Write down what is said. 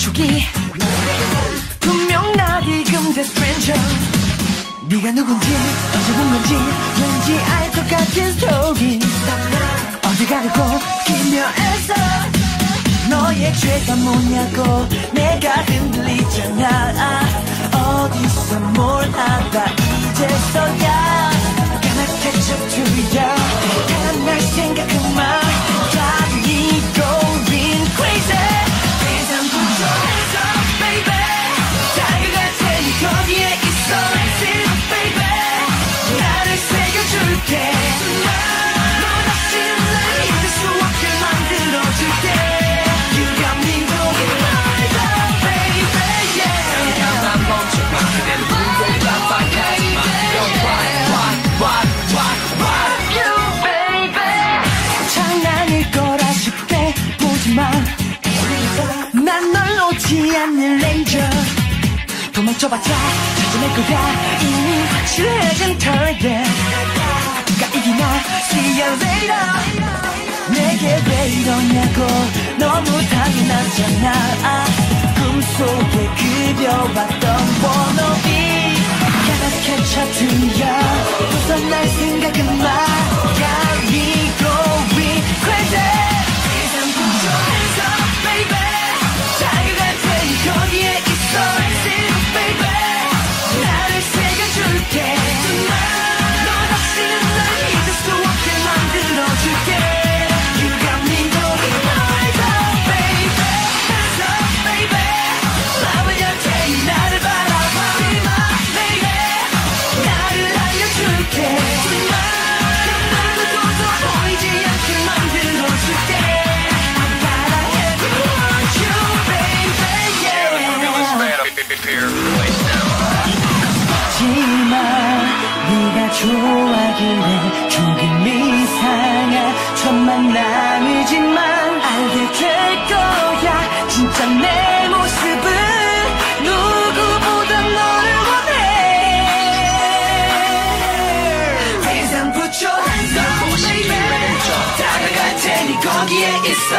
촉이. 분명 나 지금 내 stranger 네가 누군지 언제 본 건지 왠지 알 것 같은 스토리 어디 가려고 애써 너의 죄가 뭐냐고 내가 흔들리잖아. 어디서 뭘 하다 도망쳐봤자 찾아낼 거야. 이미 확실해진 target 누가 이기나 see you later. 내게 왜 이러냐고. 너무 당연하잖아. 꿈속에 그려왔던 wannabe 까맣게 차트야 좋아하길래 조금 이상한 첫 만남이지만 알게 될 거야. 진짜 내 모습은 누구보다 너를 원해. Please don't put your hands up baby 다가갈 테니 거기에 있어